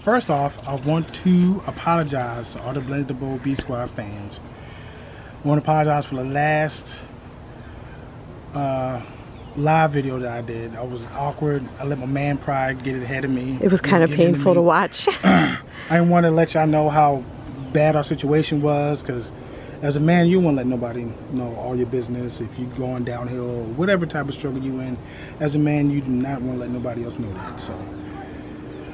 first off, I want to apologize to all the Blended Abode Squad fans. I want to apologize for the last uh, live video that I did. I was awkward. I let my man pride get ahead of me. It was kind of painful to watch. I didn't want to let y'all know how bad our situation was because as a man, you won't let nobody know all your business if you're going downhill or whatever type of struggle you're in. As a man, you do not want to let nobody else know that. So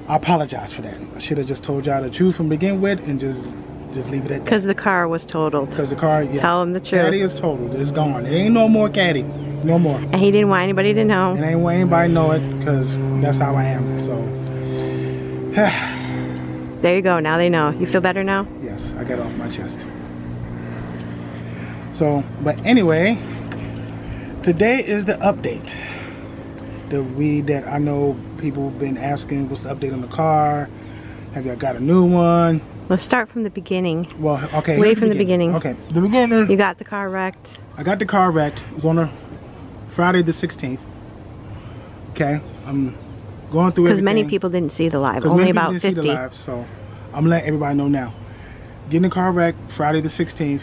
I apologize for that. I should have just told y'all the truth from begin with and just just leave it at that. Because the car was totaled. Because the car, yes. Tell him the truth. Caddy is totaled. It's gone. There ain't no more caddy. No more. And he didn't want anybody to know. And I ain't want anybody to know it because that's how I am. So. there you go. Now they know. You feel better now? Yes. I got off my chest. So, but anyway, today is the update. The we that I know people have been asking what's the update on the car? Have y'all got a new one? Let's start from the beginning. Well, okay. Way from the beginning. the beginning. Okay, the beginning. You got the car wrecked. I got the car wrecked. It was on a Friday the 16th. Okay, I'm going through it. Because many people didn't see the live. Only about 50. Live, so I'm gonna let everybody know now. Getting the car wrecked Friday the 16th.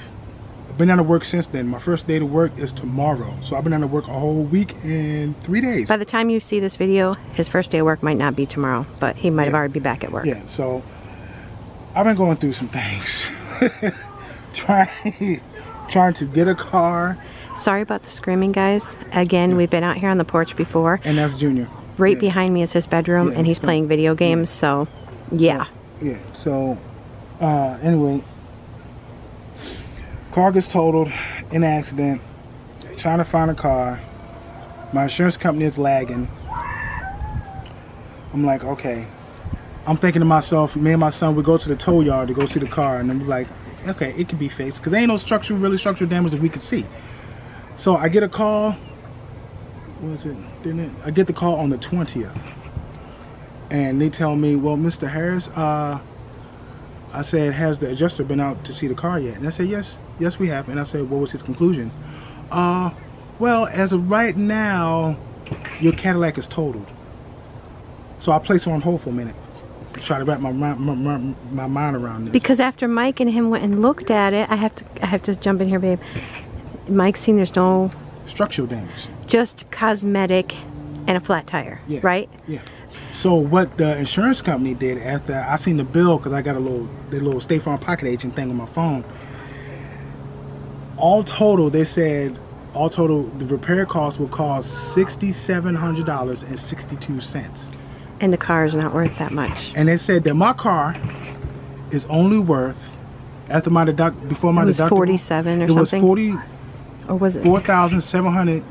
I've been out of work since then. My first day to work is tomorrow. So I've been out of work a whole week and three days. By the time you see this video, his first day of work might not be tomorrow, but he might yeah. have already be back at work. Yeah, so I've been going through some things. trying, trying to get a car. Sorry about the screaming, guys. Again, yeah. we've been out here on the porch before. And that's Junior. Right yeah. behind me is his bedroom, and he's playing video games, so yeah. So, yeah, so uh, anyway, Car gets totaled in accident. Trying to find a car. My insurance company is lagging. I'm like, okay. I'm thinking to myself, me and my son would go to the tow yard to go see the car, and I'm like, okay, it could be fixed because there ain't no structural, really structural damage that we could see. So I get a call. Was it? Didn't it? I get the call on the 20th, and they tell me, well, Mr. Harris, uh, I said, has the adjuster been out to see the car yet? And I said, yes, yes, we have. And I said, what was his conclusion? Uh, well, as of right now, your Cadillac is totaled. So I placed her on hold for a minute. Try to wrap my, my, my, my mind around this. Because after Mike and him went and looked at it, I have to I have to jump in here, babe. Mike's seen there's no structural damage. Just cosmetic and a flat tire, yeah. right? Yeah. So what the insurance company did after I seen the bill because I got a little the little State Farm Pocket Agent thing on my phone. All total, they said all total the repair cost will cost sixty seven hundred dollars and sixty two cents. And the car is not worth that much. And they said that my car is only worth after my deduct before my it was deductible. Forty seven or it something. It was forty. Or was it four thousand seven hundred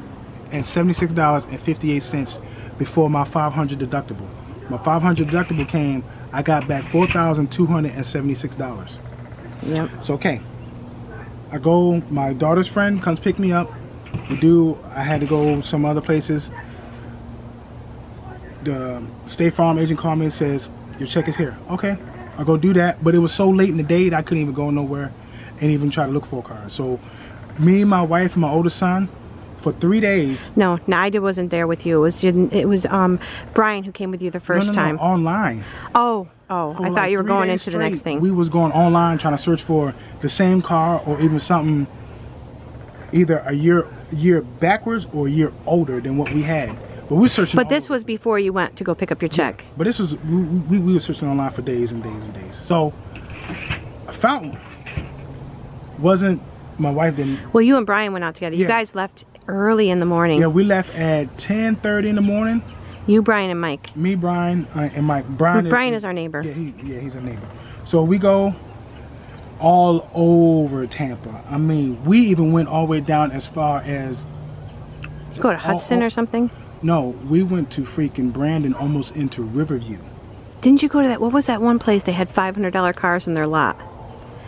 and seventy six dollars and fifty eight cents before my 500 deductible. My 500 deductible came, I got back $4,276. Yep. It's okay. I go, my daughter's friend comes pick me up. We do, I had to go some other places. The State Farm agent called me and says, your check is here. Okay, I'll go do that. But it was so late in the day that I couldn't even go nowhere and even try to look for a car. So me, my wife, and my oldest son, for three days. No, Nida wasn't there with you. It was it was um, Brian who came with you the first no, no, time. No, online. Oh, oh, for I like thought you were going into straight, the next thing. We was going online trying to search for the same car or even something either a year year backwards or a year older than what we had. But we searching. But this was before you went to go pick up your check. Yeah, but this was we, we, we were searching online for days and days and days. So I found one. Wasn't my wife didn't. Well, you and Brian went out together. Yeah. You guys left early in the morning. Yeah, we left at 10:30 in the morning. You, Brian, and Mike. Me, Brian, uh, and Mike. Brian. Brian is, is our neighbor. Yeah, he, yeah, he's our neighbor. So we go all over Tampa. I mean, we even went all the way down as far as. Go to Hudson all, all, or something. No, we went to freaking Brandon, almost into Riverview. Didn't you go to that? What was that one place they had five hundred dollar cars in their lot?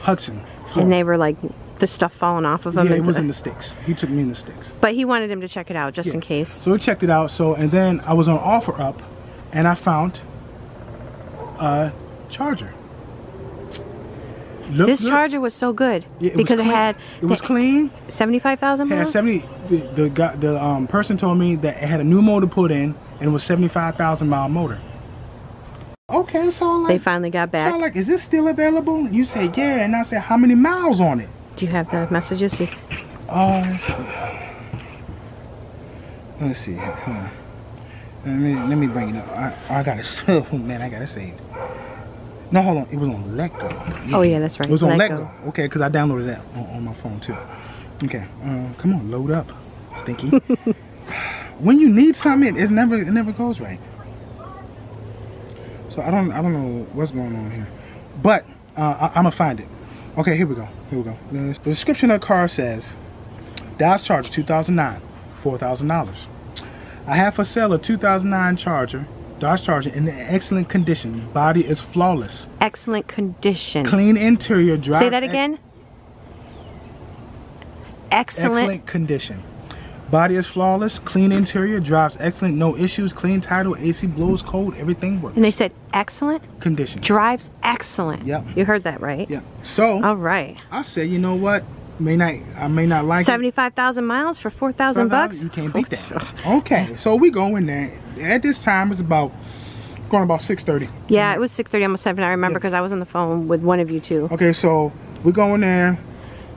Hudson. Florida. And they were like the stuff falling off of him. Yeah, it was in the sticks. He took me in the sticks. But he wanted him to check it out just yeah. in case. So we checked it out. So and then I was on OfferUp, and I found a charger. This charger was so good yeah, it because it had it was clean. Seventy-five thousand. Had seventy. The the, guy, the um, person told me that it had a new motor put in and it was seventy-five thousand mile motor. Okay, so I'm They finally got so back. I'm like, is this still available? You say yeah, and I said, how many miles on it? Do you have the messages? You- Oh, let's see. Let's see. Hold on. Let me let me bring it up. I I got it. Oh man, I got it saved. No, hold on. It was on Let Go. Oh, yeah, that's right. It was on Let Let, Go. Go. Okay, because I downloaded that on, on my phone too. Okay. Uh, come on, load up, Stinky. when you need something, it's never it never goes right. So I don't I don't know what's going on here, but uh, I, I'm gonna find it. Okay, here we go. Here we go. The description of the car says, Dodge Charger 2009, four thousand dollars. I have for sale a 2009 Charger, Dodge Charger in excellent condition. Body is flawless. Excellent condition. Clean interior. Drive Say that again. Excellent. Excellent condition. Body is flawless. Clean interior. Drives excellent. No issues. Clean title. AC blows cold. Everything works. And they said excellent. condition. Drives excellent. Yep. You heard that right? Yeah. So All right. I said, you know what? May not. I may not like it. Seventy-five thousand miles for four thousand bucks. You can't beat that. Oh, okay. So we go in there. At this time, it's about going about 6:30. Yeah, it was six thirty, almost seven. I remember Yeah. because I was on the phone with one of you two. Okay, so we go in there.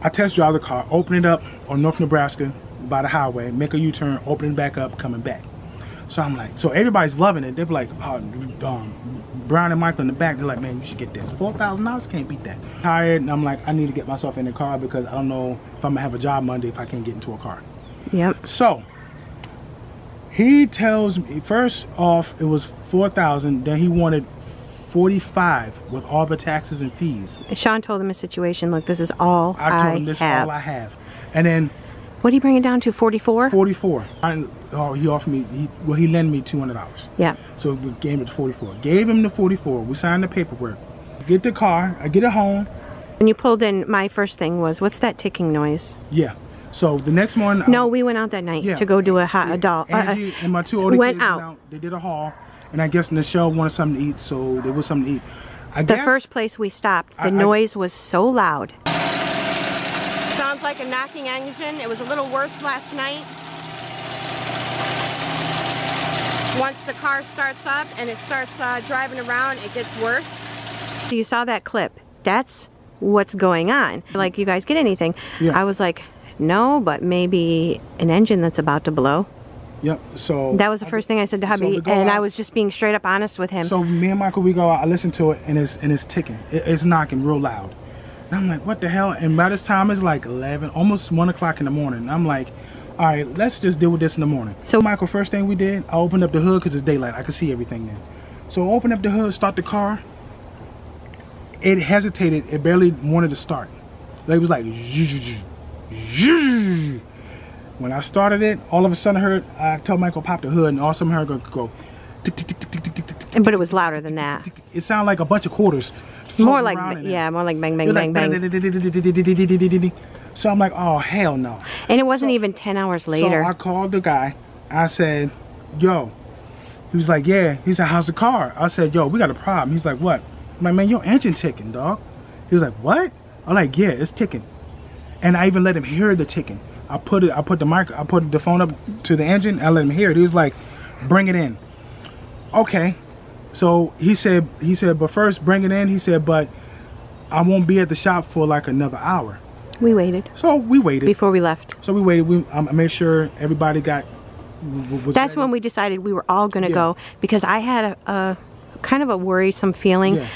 I test drive the car, open it up on North Nebraska by the highway, make a U-turn, opening back up, coming back. So I'm like, so everybody's loving it. They're like, oh, um, Brian and Michael in the back. They're like, man, you should get this. Four thousand dollars can't beat that. Tired, and I'm like, I need to get myself in the car because I don't know if I'm gonna have a job Monday if I can't get into a car. Yep. So he tells me first off it was four thousand. Then he wanted forty-five with all the taxes and fees. Sean told him his situation. Look, this is all I I, told him this is have. all I have. And then what do you bring it down to? Forty-four. 44. I, oh, he offered me, he, well, he lent me $200. Yeah. So we gave him the 44. Gave him the 44. We signed the paperwork. Get the car. I get it home. When you pulled in, my first thing was, what's that ticking noise? Yeah. So the next morning. I- No, we went out that night yeah. to go do a hot a doll. uh, uh, Angie and my two older went kids out. went out. They did a haul. And I guess Nichelle wanted something to eat. So there was something to eat. I The guess, first place we stopped, the I- noise was so loud. Sounds like a knocking engine. It was a little worse last night. Once the car starts up and it starts uh, driving around, it gets worse. So you saw that clip. That's what's going on. Like, you guys get anything? Yeah. I was like, no, but maybe an engine that's about to blow. Yep. So. That was the first thing I said to hubby, we go and I was just being straight up honest with him. So me and Michael, we go out. I listen to it, and it's and it's ticking. It, it's knocking real loud. And I'm like, what the hell? And by this time, it's like 11, almost 1 o'clock in the morning. And I'm like, all right, let's just deal with this in the morning. So, Michael, first thing we did, I opened up the hood because it's daylight. I could see everything then. So, open up the hood, start the car. It hesitated. It barely wanted to start. It was like, when I started it, all of a sudden I heard, I told Michael, pop the hood, and all of a sudden I heard go, but it was louder than that. It sounded like a bunch of quarters. More like, around in there. yeah, more like bang, bang, bang, bang. So I'm like, oh hell no. And it wasn't even 10 hours later. So I called the guy. I said, yo. He was like, yeah. He said, how's the car? I said, yo, we got a problem. He's like, what? I'm like, man, your engine ticking, dog. He was like, what? I'm like, yeah, it's ticking. And I even let him hear the ticking. I put it. I put the mic. I put the phone up to the engine. I let him hear it. He was like, bring it in. Okay. So he said. He said, but first bring it in. He said, but I won't be at the shop for like another hour. we waited So we waited. before we left. So we waited. We um, I made sure everybody got. w- w- Was That's ready. when we decided we were all going to Yeah. go because I had a, a kind of a worrisome feeling Yeah.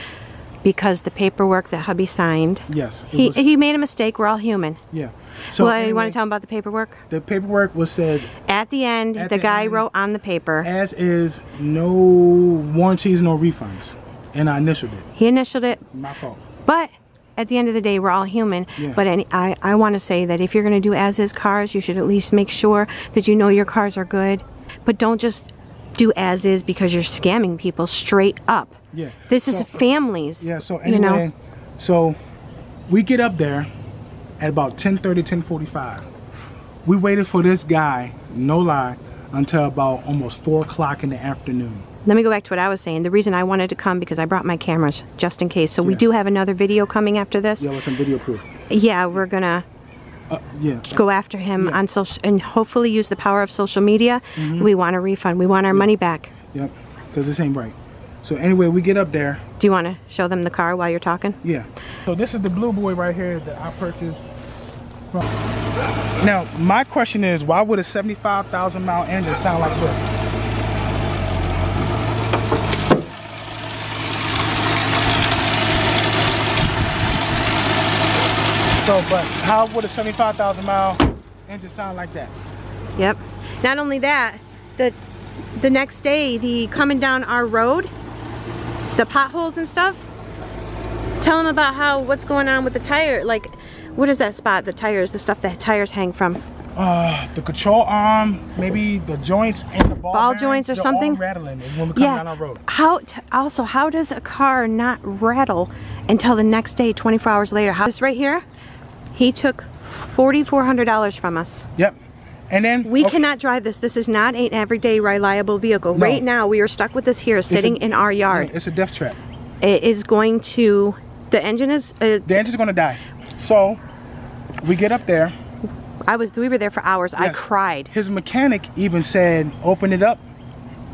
because the paperwork that hubby signed. Yes. He, was- he made a mistake. We're all human. yeah. So well, you want to tell him about the paperwork? the paperwork was says At the end, At the, the guy end- wrote on the paper. as is no warranties, no refunds, and I initialed it. He initialed it, My fault. but at the end of the day, we're all human. Yeah. But any, I, I want to say that if you're going to do as is cars, you should at least make sure that you know your cars are good. But don't just do as is because you're scamming people straight up. Yeah. This is families. Yeah. So you know? so we get up there at about 10:30, 10:45. We waited for this guy, no lie, until about almost four o'clock in the afternoon. Let me go back to what I was saying. The reason I wanted to come because I brought my cameras just in case. So we do have another video coming after this. Yeah, with some video proof. Yeah, we're gonna Uh, yeah. go after him Yeah. on social and hopefully use the power of social media. We want a refund. We want our money back. Yep. Because this ain't right. So anyway, we get up there. Do you want to show them the car while you're talking? Yeah. So this is the blue boy right here that I purchased. Now, my question is, why would a 75,000 mile engine sound like this? So, but how would a 75,000 mile engine sound like that? Yep. Not only that, the the next day, the coming down our road, the potholes and stuff, tell them about how what's going on with the tire. Like, what is that spot? The tires, the stuff that tires hang from. Uh, the control arm, maybe the joints and the ball, Ball bearings, joints or something? Rattling is when we come down our road. How t- also how does a car not rattle until the next day, 24 hours later? How this right here? He took $4,400 from us. Yep. And then We okay, cannot drive this. This is not an everyday reliable vehicle. No. Right now, we are stuck with this here, sitting a- in our yeah, yard. it's a death trap. It is going to. The engine is. Uh, The engine's gonna die. So we get up there. I was. We were there for hours. I cried. His mechanic even said, "Open it up."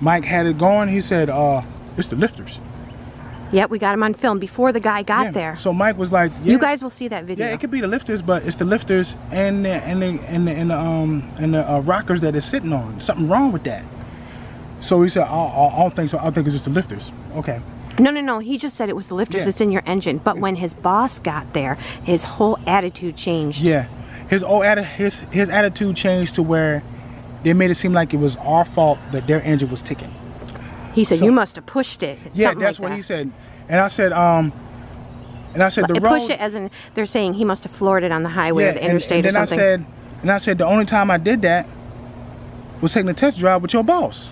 Mike had it going. He said, "Uh, it's the lifters." Yep, we got him on film before the guy got Yeah. there. So Mike was like, yeah, You guys will see that video. Yeah, it could be the lifters, but it's the lifters and the and the and the, and the um and the uh, rockers that it's sitting on. Something wrong with that. So he said, I, I, I don't think so. I think it's just the lifters. Okay. No, no, no. He just said it was the lifters. Yeah. It's in your engine. But when his boss got there, his whole attitude changed. Yeah, his old atti- his his attitude changed to where they made it seem like it was our fault that their engine was ticking. He said, So- "You must have pushed it." Yeah, that's like what he said. And I said, um, and I said the road. Push it as in they're saying he must have floored it on the highway yeah, or the and, interstate and then or something. I said, and I said the only time I did that was taking a test drive with your boss.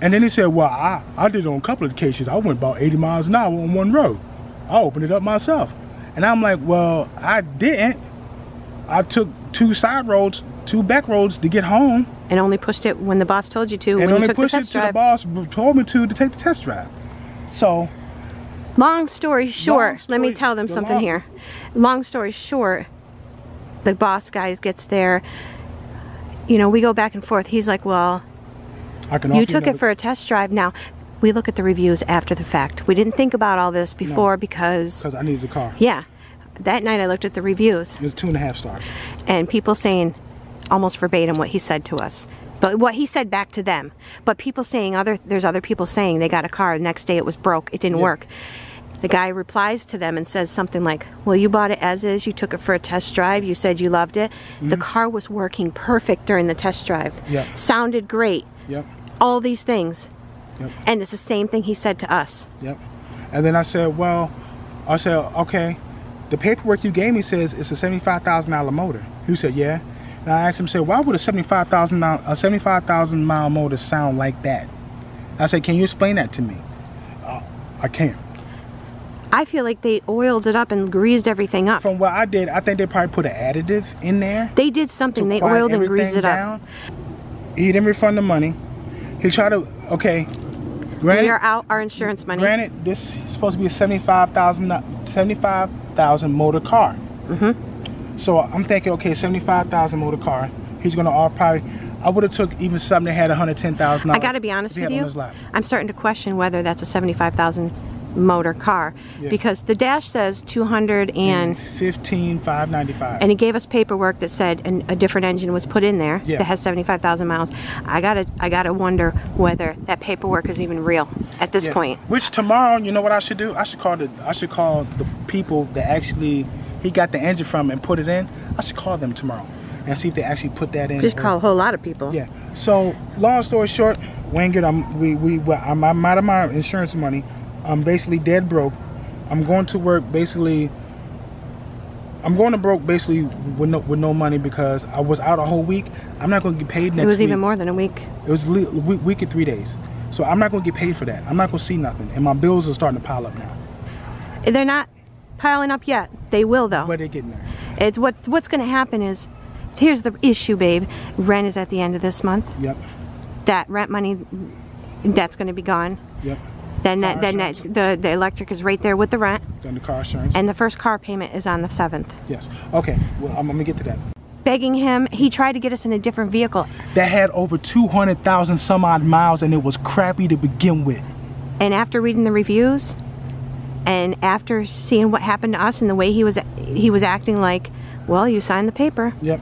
And then he said, well, I, I did it on a couple of occasions. I went about 80 miles an hour on one road. I opened it up myself. And I'm like, well, I didn't. I took two side roads, two back roads to get home, and only pushed it when the boss told you to. and when you only took the pushed it test to the boss told me to to take the test drive. So Long story short, let me tell them something long- here. Long story short, the boss guys gets there. You know, we go back and forth. He's like, "Well, I can. you took it for a test drive." Now, we look at the reviews after the fact. We didn't think about all this before because, because I needed the car. yeah, that night I looked at the reviews It was two and a half stars. and people saying almost verbatim what he said to us. But what he said back to them. But people saying other there's other people saying they got a car, the next day it was broke, it didn't Yeah. work. The guy replies to them and says something like, Well, you bought it as is, you took it for a test drive, you said you loved it. The car was working perfect during the test drive. Mm-hmm. Yeah. Sounded great. Yep. All these things. Yep. And it's the same thing he said to us. Yep. And then I said, well, I said, okay, the paperwork you gave me says it's a seventy-five thousand dollar motor. He said, yeah. And I asked him, said, why would a seventy-five thousand a seventy-five thousand mile motor sound like that? I said, can you explain that to me? Uh, I can't. I feel like they oiled it up and greased everything up. From what I did, I think they probably put an additive in there. They did something, they oiled and greased it up. down. He didn't refund the money. He tried to, okay. Granted, We are out our insurance money. Granted, this is supposed to be a 75,000 75,000 motor car. Mm-hmm. So I'm thinking, okay, 75,000 motor car. He's gonna all probably. I would have took even something that had 110,000. I got to be honest with you. I'm starting to question whether that's a 75,000 motor car Yeah. because the dash says 200 and 15, 595. and he gave us paperwork that said an, a different engine was put in there Yeah. that has 75,000 miles. I got to I got to wonder whether that paperwork is even real at this Yeah. point. Which tomorrow, you know what I should do? I should call the I should call the people that actually he got the engine from and put it in. I should call them tomorrow and see if they actually put that in. Just or- call a whole lot of people. Yeah. So long story short, Wingert, I'm um, we we well, I'm, I'm out of my insurance money. I'm basically dead broke. I'm going to work basically. I'm going to broke basically with no with no money because I was out a whole week. I'm not going to get paid next It was week. even more than a week. It was a week, week and three days. So I'm not going to get paid for that. I'm not going to see nothing, and my bills are starting to pile up now. They're not piling up yet. They will though. But they're getting there. It's what's what's going to happen is here's the issue, babe. Rent is at the end of this month. Yep. That rent money that's going to be gone. Yep. Then that then that, the the electric is right there with the rent Then the car insurance. and the first car payment is on the 7th. yes. Okay. Well, I'm, I'm gonna get to that. Begging him, he tried to get us in a different vehicle. That had over 200,000 some odd miles, and it was crappy to begin with. And after reading the reviews and after seeing what happened to us and the way he was he was acting like, well, you signed the paper. Yep.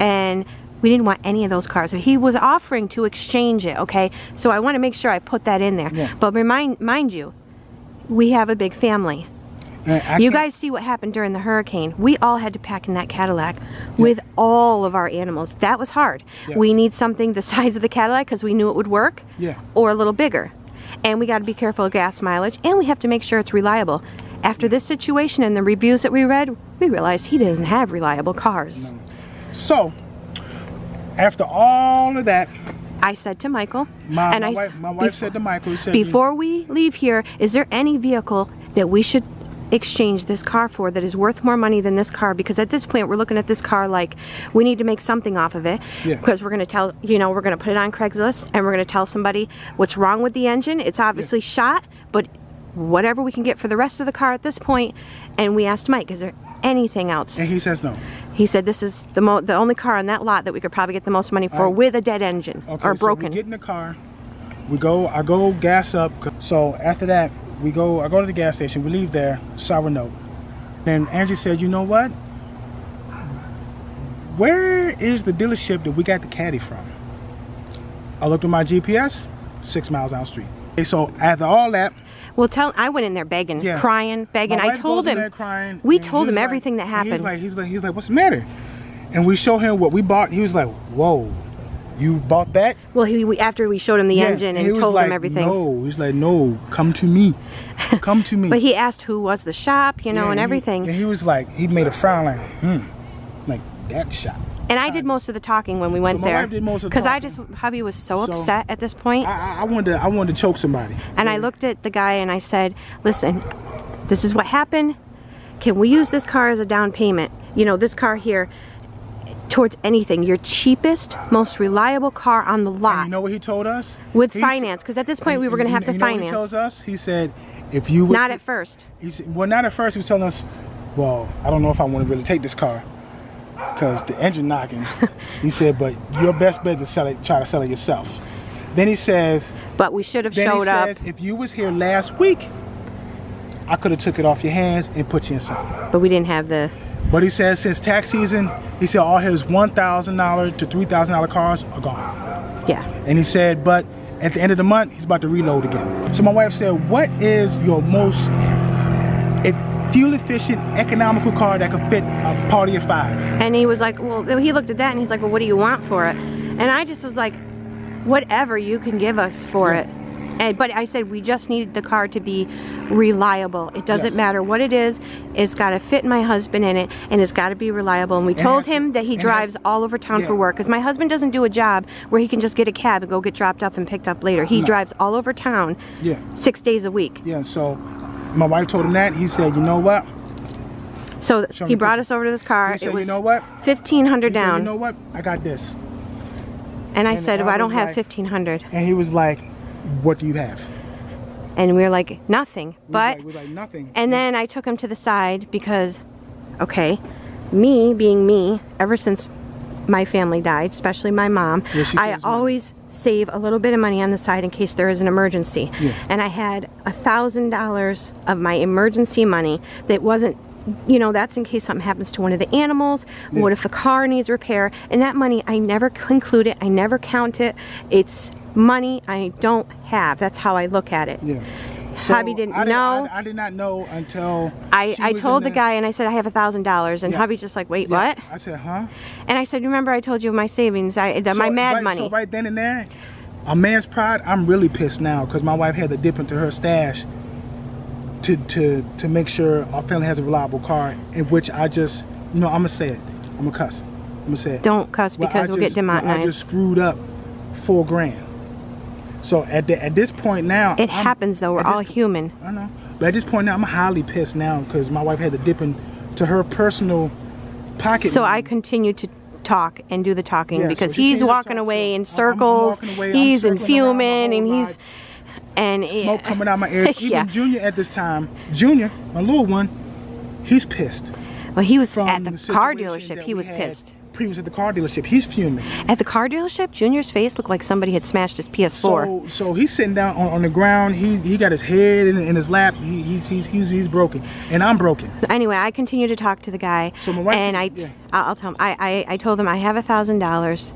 And we didn't want any of those cars. He was offering to exchange it, okay? So I want to make sure I put that in there. Yeah. But remind mind you, we have a big family. Uh, I You guys see what happened during the hurricane. We all had to pack in that Cadillac with all of our animals. That was hard. Yes. We need something the size of the Cadillac because we knew it would work Yeah. or a little bigger. And we got to be careful of gas mileage and we have to make sure it's reliable. After this situation and the reviews that we read, we realized he doesn't have reliable cars. So, after all of that, I said to Michael, my, and my I wife, my wife said to Michael, said, before we leave here, is there any vehicle that we should exchange this car for that is worth more money than this car? Because at this point, we're looking at this car like we need to make something off of it. Yeah. Because we're going to tell, you know, we're going to put it on Craigslist and we're going to tell somebody what's wrong with the engine. It's obviously shot, but whatever we can get for the rest of the car at this point. And we asked Mike, is there anything else? and he says no. He said this is the mo- the only car on that lot that we could probably get the most money for with a dead engine Okay, or so we get in the car. We go. I go gas up. So after that, we go. I go to the gas station. We leave there. Sour note. And Angie said, "You know what? Where is the dealership that we got the caddy from?" I looked at my GPS. Six miles down the street. Okay, so after all that, Well, tell I went in there begging, Yeah. crying, begging. I told him. crying, we told him like- everything that happened. He's like, he's like, he's like, what's the matter? And we show him what we bought. He was like, whoa, you bought that? well, he, we, after we showed him the Yeah, engine and told like, him everything. No, he's like, no, come to me, come to me. But he asked who was the shop, you know, Yeah, and he- everything. and he was like, he made a frown, like, hmm, like that shot. And I did most of the talking when we went my there. wife did most of Because I just, hubby was so, So, upset at this point. I, I, I wanted to, I wanted to choke somebody. and I looked at the guy and I said, listen, this is what happened. Can we use this car as a down payment? You know, this car here towards anything. Your cheapest, most reliable car on the lot. And you know what he told us? with He said- finance. Because at this point, we were going to have to you know what finance. He tells us, he said, if you was Not at first. He said, well, not at first. He was telling us, well, I don't know if I want to really take this car because the engine knocking. he said, but your best bet is to sell it, try to sell it yourself. Then he says, But we should have showed he up. says, if you was here last week, I could have took it off your hands and put you in something. But we didn't have the. But he says since tax season, he said all his one thousand dollar to three thousand dollar cars are gone. Yeah. And he said, but at the end of the month, he's about to reload again. So my wife said, what is your most fuel efficient, economical car that could fit a party of five? And he was like, well, he looked at that and he's like, well, what do you want for it? And I just was like, whatever you can give us for Yeah. it. And, but I said we just need the car to be reliable. It doesn't Yes. matter what it is. It's got to fit my husband in it, and it's got to be reliable. And we told him that he drives has- all over town for work because my husband doesn't do a job where he can just get a cab and go get dropped off and picked up later. He No. drives all over town, Yeah. six days a week. Yeah, so my wife told him that. He said, you know what? So Show he brought us over to this car. Said, it was you know what? fifteen hundred He said, down, you know what? I got this. and I and said, I well, I don't have like- fifteen hundred. And he was like, what do you have? And we were like, nothing. We But like, we like nothing. And then I took him to the side because, okay, me being me, ever since my family died, especially my mom, Yeah, I always save a little bit of money on the side in case there is an emergency. Yeah. And I had a thousand dollars of my emergency money that wasn't you know, that's in case something happens to one of the animals. Yeah. What if a car needs repair? And that money, I never include it. I never count it. It's money I don't have. That's how I look at it. yeah. Hubby didn't I know. I, I did not know until I, I told in the guy and I said I have a thousand dollars and Yeah. hubby's just like wait Yeah. what I said, huh? and I said remember I told you my savings I the, my mad right, money So right then and there, a man's pride. I'm really pissed now because my wife had to dip into her stash to to to make sure our family has a reliable car. In which I just, you know, I'm gonna say it. I'm gonna cuss. I'm gonna say it. don't cuss because I we'll get just- well, I just screwed up four grand. So at the, at this point now, it I'm- happens though we're all human I know. But at this point now, I'm highly pissed now because my wife had to dip into her personal pocket. so money. I continue to talk and do the talking Yeah, because she he's walking away so in I'm- I'm circles walking away, he's in circling around the fuming and he's and smoke coming out my ears. Even Yeah. Junior at this time, Junior, my little one, he's pissed. well he was from at the, the car dealership he was pissed previous at the car dealership. He's fuming. At the car dealership, Junior's face looked like somebody had smashed his PS4. So so he's sitting down on, on the ground. He he got his head in, in his lap. He, he's, he's he's he's broken, and I'm broken. So anyway, I continue to talk to the guy, So my wife- and I, yeah. I'll I'll tell him. I, I, I told him I have a thousand dollars,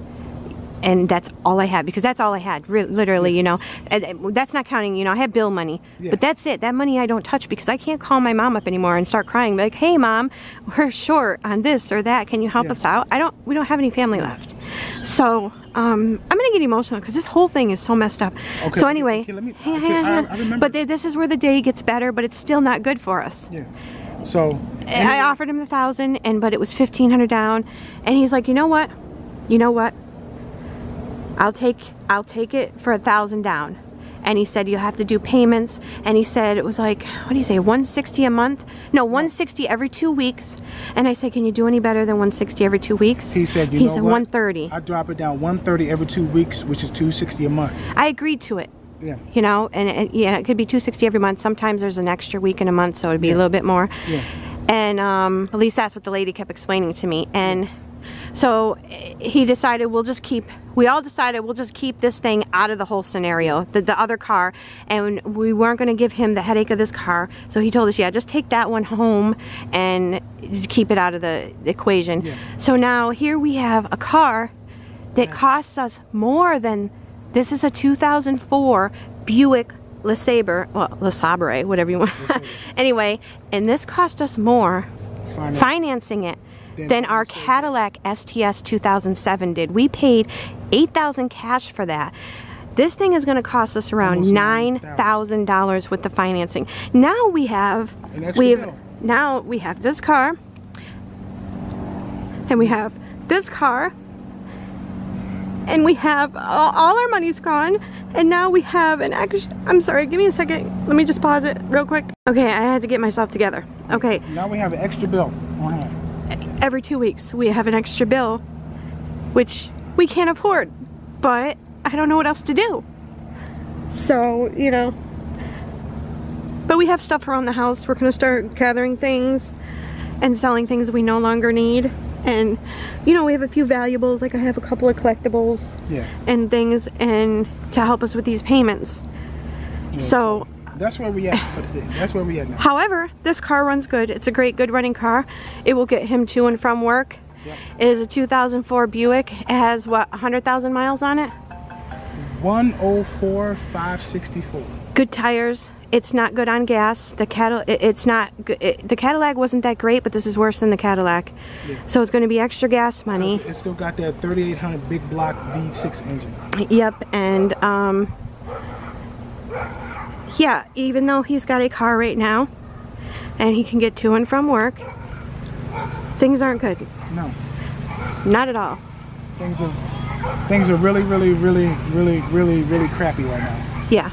and that's all I had because that's all I had, literally. You know, that's not counting. You know, I have bill money, Yeah. but that's it. That money I don't touch because I can't call my mom up anymore and start crying like, "Hey, mom, we're short on this or that. Can you help Yeah. us out?" I don't. We don't have any family left, so. Um, I'm gonna get emotional because this whole thing is so messed up. Okay, so anyway, okay, me- hang on, okay, hang on, I-. I but th- this is where the day gets better, but it's still not good for us. Yeah. So I offered him the thousand, and but it was fifteen hundred down, and he's like, you know what, you know what, I'll take I'll take it for a thousand down, and he said you have to do payments, and he said it was like what do you say, one sixty a month? No, one sixty every two weeks, and I said, can you do any better than one sixty every two weeks? He said, you he know said what? one thirty. I drop it down 130 every two weeks, which is 260 a month. I agreed to it. Yeah. you know and it, yeah it could be 260 every month sometimes there's an extra week in a month so it'd be a little bit more Yeah. and um, at least that's what the lady kept explaining to me and so eh, he decided we'll just keep we all decided we'll just keep this thing out of the whole scenario the, the other car and we weren't going to give him the headache of this car so he told us yeah just take that one home and just keep it out of the equation Yeah. so now here we have a car that costs us more than this is a 2004 Buick LeSabre, well, LeSabre, whatever you want. anyway, and this cost us more Finance. financing it Than our Cadillac STS 2007 did. We paid 8000 cash for that. This thing is going to cost us around $9,000 with the financing. Now we have we've bill. now we have this car and we have this car and we have all, all our money's gone and now we have an extra i'm sorry give me a second let me just pause it real quick okay i had to get myself together okay Now we have an extra bill. Every two weeks we have an extra bill which we can't afford but i don't know what else to do so you know but we have stuff around the house we're going to start gathering things and selling things we no longer need and you know we have a few valuables like i have a couple of collectibles Yeah. and things and to help us with these payments yeah. so That's where we at for today. That's where we at now. However, this car runs good. It's a great, good running car. It will get him to and from work. Yep. It is a 2004 Buick. It has, what, 100,000 miles on it? 104,564. Good tires. It's not good on gas. The Cadillac, it's not. It, the Cadillac wasn't that great, but this is worse than the Cadillac. Yeah. So it's going to be extra gas money. It's still got that 3800 big block V6 engine. Yep, and um, yeah, even though he's got a car right now, and he can get to and from work, things aren't good. No. Not at all. Things are things are really, really, really, really, really, really crappy right now. Yeah.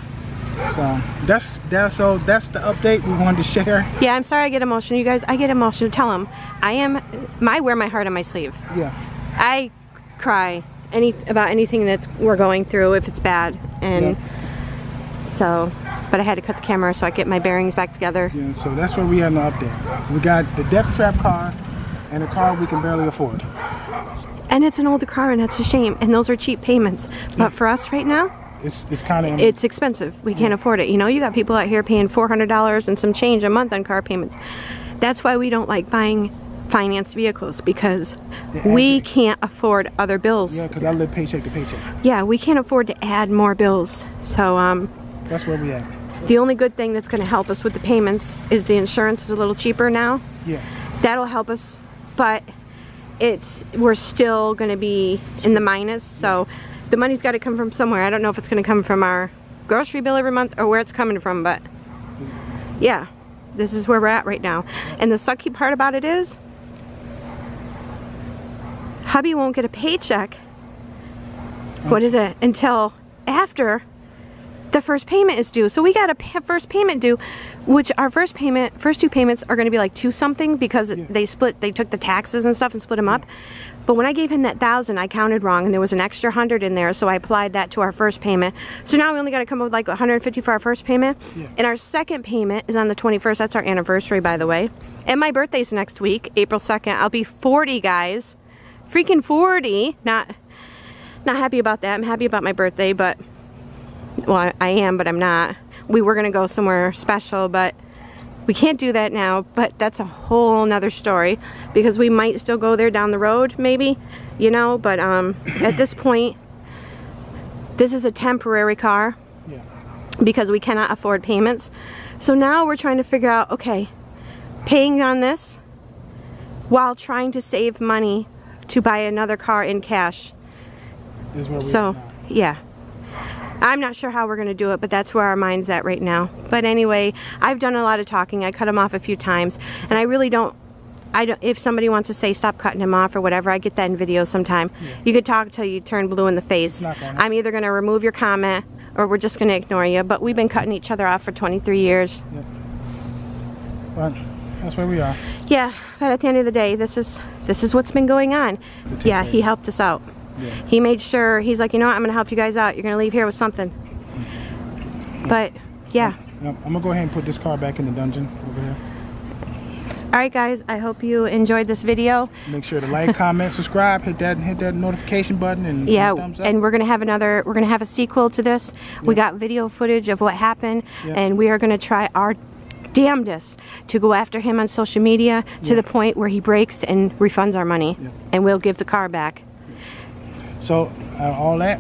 So that's that's so that's the update we wanted to share. Yeah, I'm sorry I get emotional. You guys, I get emotional. Tell them. I am, I wear my heart on my sleeve. Yeah. I cry any about anything that's we're going through if it's bad. And so, but I had to cut the camera so I get my bearings back together. Yeah, so that's where we had an update. We got the death trap car and a car we can barely afford. And it's an older car and that's a shame. And those are cheap payments. But for us right now, It's it's kind of it's expensive. We can't afford it. You know, you got people out here paying $400 and some change a month on car payments. That's why we don't like buying financed vehicles because we can't afford other bills. yeah, because I live paycheck to paycheck. Yeah, we can't afford to add more bills. So, um, That's where we at. The only good thing that's going to help us with the payments is the insurance is a little cheaper now. Yeah. That'll help us, but it's we're still going to be in the minus. So, the money's got to come from somewhere. I don't know if it's going to come from our grocery bill every month or where it's coming from, but yeah, this is where we're at right now. And the sucky part about it is, hubby won't get a paycheck. What is it? Until after the first payment is due. So we got a pa- first payment due, which our first payment, first two payments are going to be like two something because they split, they took the taxes and stuff and split them up. But when I gave him that thousand, I counted wrong and there was an extra hundred in there. So I applied that to our first payment. So now we only got to come up with like 150 for our first payment. Yeah. And our second payment is on the 21st. That's our anniversary, by the way. And my birthday's next week, April 2nd. I'll be 40, guys. freaking 40. Not not happy about that. I'm happy about my birthday, but well, I, am, but I'm not. We were gonna go somewhere special, but we can't do that now, but that's a whole nother story because we might still go there down the road, maybe, you know, but um, at this point, this is a temporary car Yeah. because we cannot afford payments. So now we're trying to figure out, okay, paying on this while trying to save money to buy another car in cash. Is where we So, yeah. I'm not sure how we're going to do it, but that's where our mind's at right now. But anyway, I've done a lot of talking. I cut him off a few times, and I really don't. I don't. If somebody wants to say stop cutting him off or whatever, I get that in videos sometime. You could talk till you turn blue in the face. I'm either going to remove your comment or we're just going to ignore you. But we've been cutting each other off for 23 years. But that's where we are. Yeah, but at the end of the day, this is this is what's been going on. Yeah, he helped us out. Yeah. He made sure he's like, you know what, I'm gonna help you guys out. You're gonna leave here with something. But yeah. Yep, I'm gonna go ahead and put this car back in the dungeon over here. All right, guys. I hope you enjoyed this video. Make sure to like, comment, subscribe, hit that hit that notification button and Yeah, thumbs up. and we're gonna have another. We're gonna have a sequel to this. We got video footage of what happened, Yeah. and we are gonna try our damnedest to go after him on social media to Yeah. the point where he breaks and refunds our money, Yeah. and we'll give the car back. So uh, all that.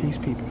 Peace, people.